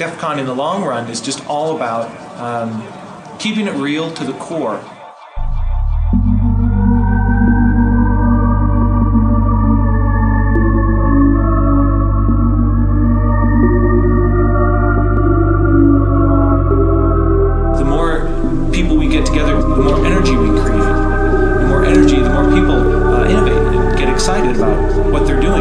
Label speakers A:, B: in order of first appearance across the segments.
A: DEF CON in the long run is just all about um, keeping it real to the core. The more people we get together, the more energy we create. The more energy, the more people uh, innovate and get excited about what they're doing.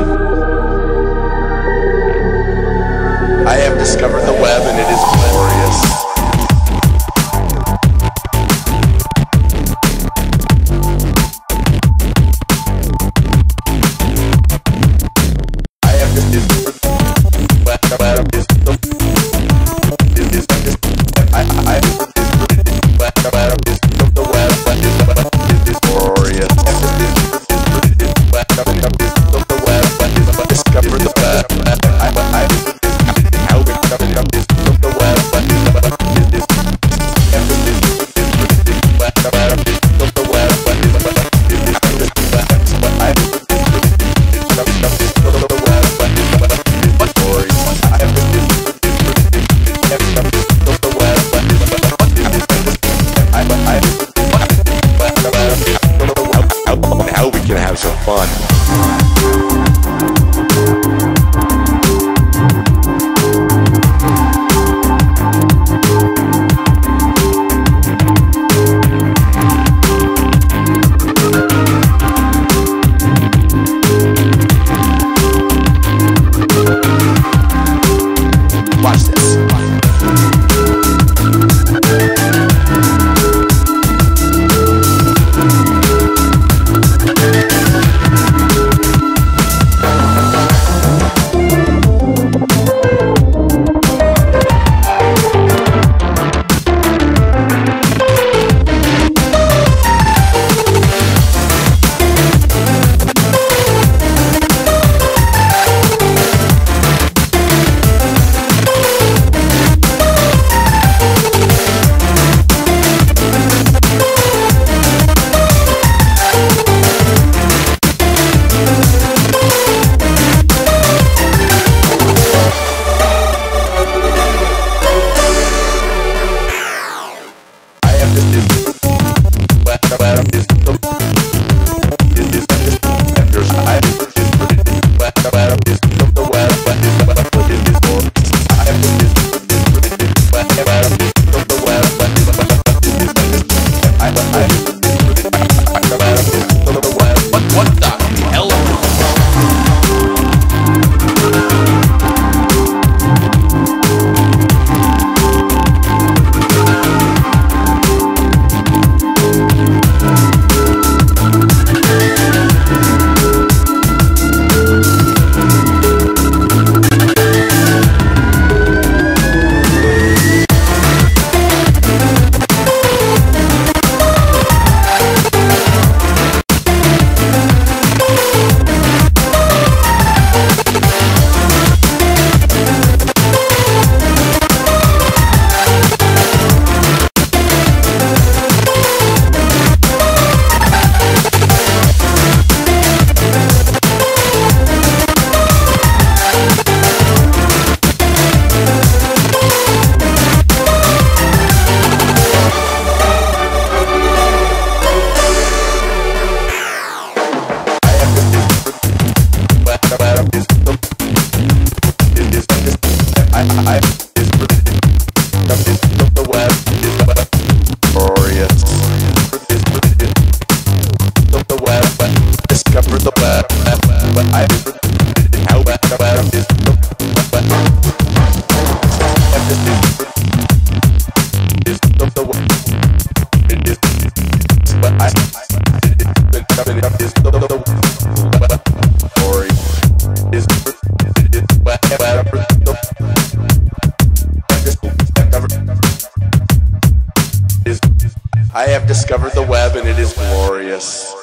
B: I have discovered the web and it is glorious.